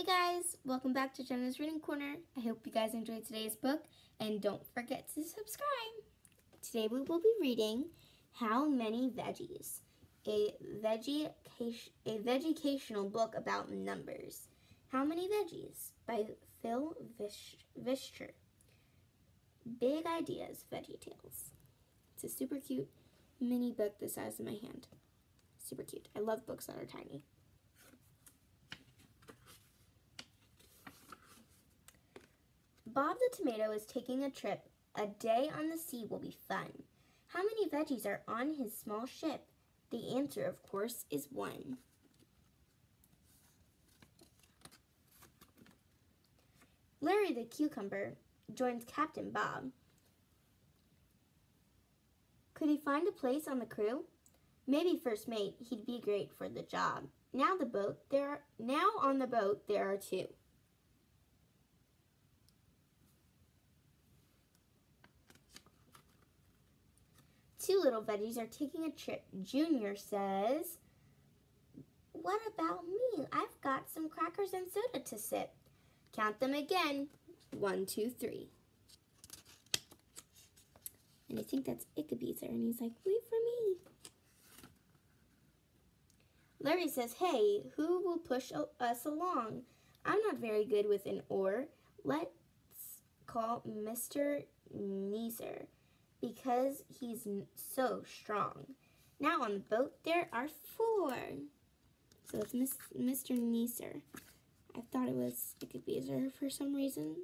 Hey guys, welcome back to Jenna's Reading Corner. I hope you guys enjoyed today's book and don't forget to subscribe. Today we will be reading How Many Veggies, a veggie a vegecational book about numbers. How Many Veggies by Phil Vischer. Big Ideas Veggie Tales. It's a super cute mini book the size of my hand. Super cute. I love books that are tiny. Bob the tomato is taking a trip. A day on the sea will be fun. How many veggies are on his small ship? The answer, of course, is one. Larry the cucumber joins Captain Bob. Could he find a place on the crew? Maybe first mate, he'd be great for the job. Now the boat, there are, now on the boat there are two. Two little veggies are taking a trip. Junior says, What about me? I've got some crackers and soda to sip. Count them again. One, two, three. And I think that's Ickabeezer. And he's like, wait for me. Larry says, hey, who will push us along? I'm not very good with an oar. Let's call Mr. Nezzer because he's so strong. Now on the boat, there are four. So it's Miss, Mr. Nezzer. I thought it was Ickabeezer for some reason.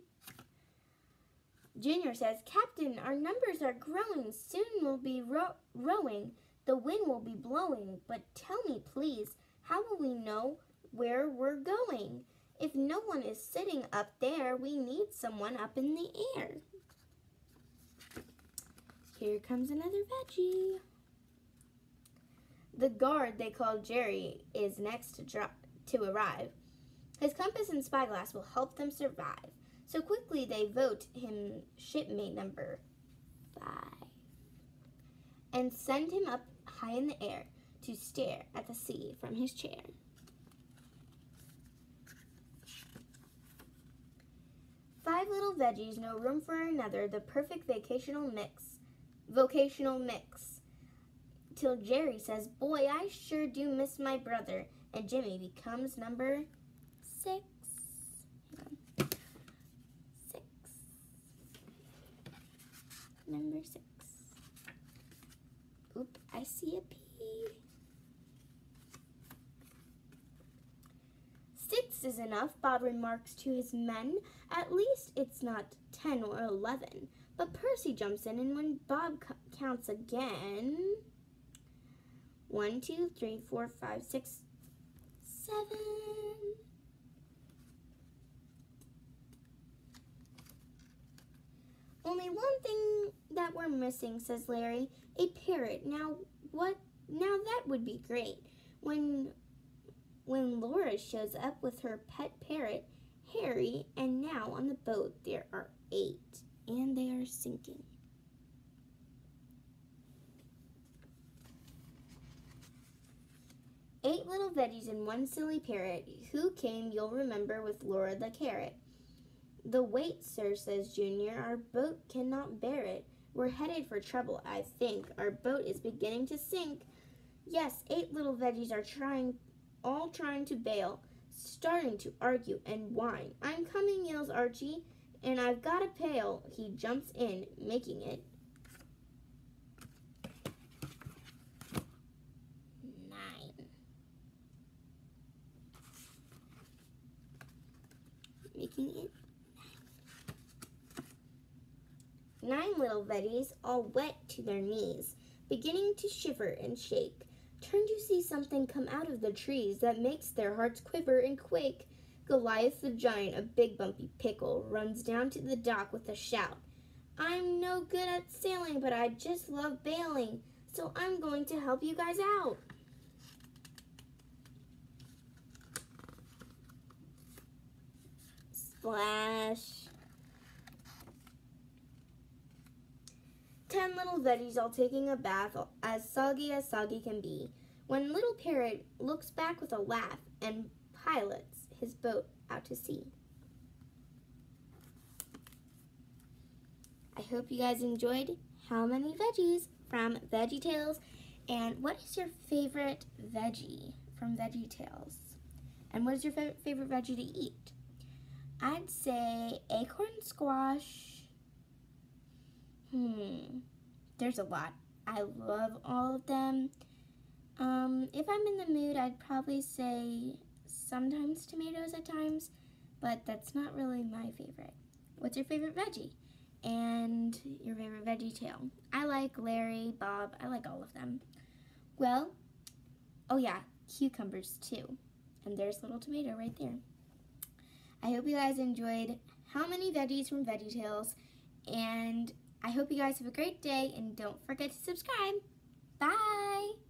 Junior says, Captain, our numbers are growing. Soon we'll be row rowing. The wind will be blowing. But tell me, please, how will we know where we're going? If no one is sitting up there, we need someone up in the air. Here comes another veggie. The gourd they call Jerry is next to, drop, to arrive. His compass and spyglass will help them survive. So quickly they vote him shipmate number five and send him up high in the air to stare at the sea from his chair. Five little veggies, no room for another, the perfect vacational mix. Vocational mix. Till Jerry says, boy, I sure do miss my brother. And Jimmy becomes number six. Six. number six. Oop, I see a P. Six is enough, Bob remarks to his men. At least it's not ten or eleven. But Percy jumps in, and when Bob counts again, one, two, three, four, five, six, seven. Only one thing that we're missing, says Larry. A parrot. Now what now that would be great. When when Laura shows up with her pet parrot, Harry, and now on the boat there are eight, and they are sinking. Eight little veggies and one silly parrot. Who came, you'll remember, with Laura the carrot. The weight, sir, says Junior. Our boat cannot bear it. We're headed for trouble, I think. Our boat is beginning to sink. Yes, eight little veggies are trying, all trying to bail, starting to argue and whine. I'm coming, yells Archie, and I've got a pail. He jumps in, making it nine. Making it Nine little veggies, all wet to their knees, beginning to shiver and shake, turn to see something come out of the trees that makes their hearts quiver and quake. Goliath the giant, a big bumpy pickle, runs down to the dock with a shout. I'm no good at sailing, but I just love bailing, so I'm going to help you guys out. Splash. ten little veggies all taking a bath, as soggy as soggy can be, when little parrot looks back with a laugh and pilots his boat out to sea. I hope you guys enjoyed How Many Veggies from Veggie Tales. And what is your favorite veggie from Veggie Tales? And what is your favorite veggie to eat? I'd say acorn squash. Hmm, there's a lot. I love all of them. Um, if I'm in the mood, I'd probably say sometimes tomatoes at times, but that's not really my favorite. What's your favorite veggie? And your favorite veggie tale? I like Larry, Bob, I like all of them. Well, oh yeah, cucumbers too. And there's little tomato right there. I hope you guys enjoyed How Many Veggies from Veggie Tales, and I hope you guys have a great day, and don't forget to subscribe. Bye!